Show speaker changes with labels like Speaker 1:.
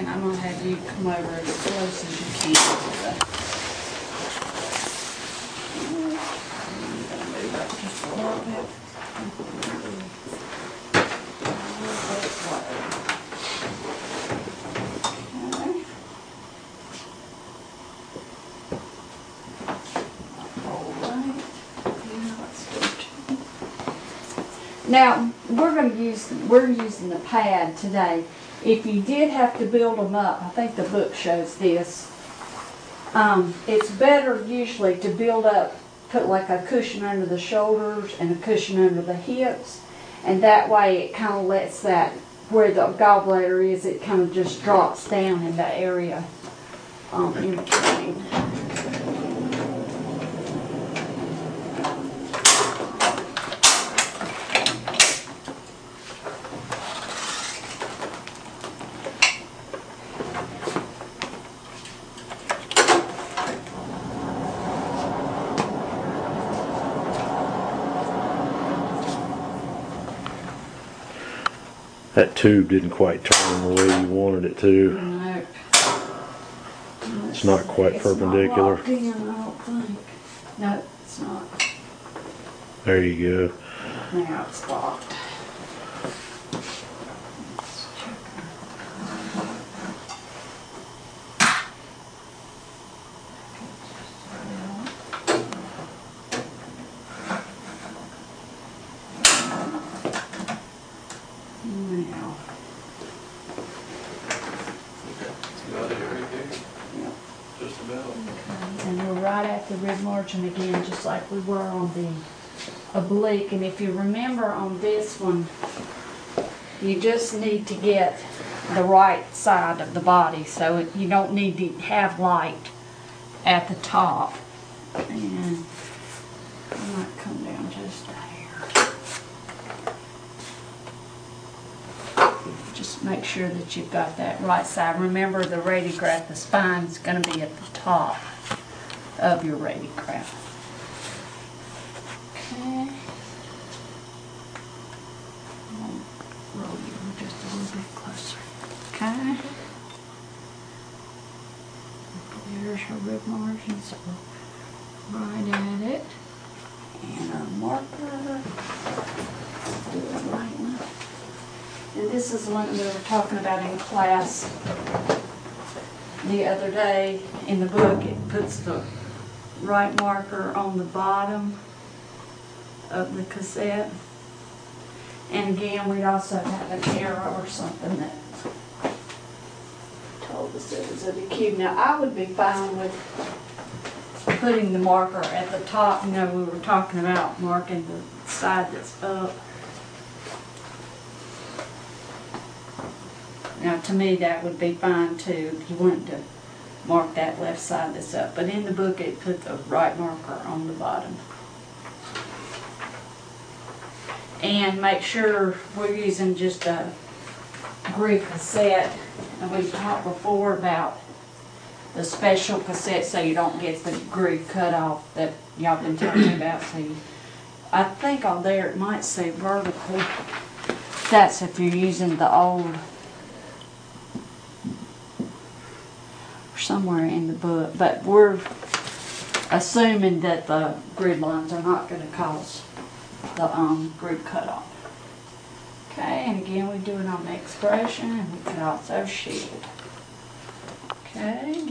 Speaker 1: second, I'm gonna have you come over as close as you can. to the- I'm gonna move up just a little right. Now let's go to- we're use, we're using the pad today. If you did have to build them up, I think the book shows this. Um, it's better usually to build up, put like a cushion under the shoulders and a cushion under the hips. And that way it kind of lets that, where the gallbladder is, it kind of just drops down in that area, um, in between.
Speaker 2: That tube didn't quite turn the way you wanted it to.
Speaker 1: Nope.
Speaker 2: It's not quite
Speaker 1: It's
Speaker 2: perpendicular.
Speaker 1: locked in, I don't think. No, it's not.
Speaker 2: There you go.
Speaker 1: Now it's locked. Let's check Now,
Speaker 3: Got it right there,
Speaker 1: yep. And we're right at the rib margin again, just like we were on the oblique. And if you remember on this one, you just need to get the right side of the body, so it- you don't need to have light at the top. And I might come down just a Just make sure that you've got that right side. Remember, the radiograph, the spine's gonna be at the top of your radiograph. Okay. I'll Roll you just a little bit closer. Okay. There's her rib margin, so right at it. And a marker. Do it right one. And this is the one we were talking about in class the other day. In the book, it puts the right marker on the bottom of the cassette. And again, we'd also have an arrow or something that told us it was a cube. Now, I would be fine with putting the marker at the top. You know, we were talking about marking the side that's up. Now, to me, that would be fine too, if you wanted to mark that left side that's up. But in the book, it put the right marker on the bottom. And make sure we're using just a groove cassette. And we've talked before about the special cassette so you don't get the groove cut off that y'all been talking about. So you, I think on there it might say vertical. That's if you're using the old somewhere in the book, but we're assuming that the grid lines are not gonna cause the, um, grid cutoff. Okay, and again, we do it on the expiration, and we can also shield. Okay,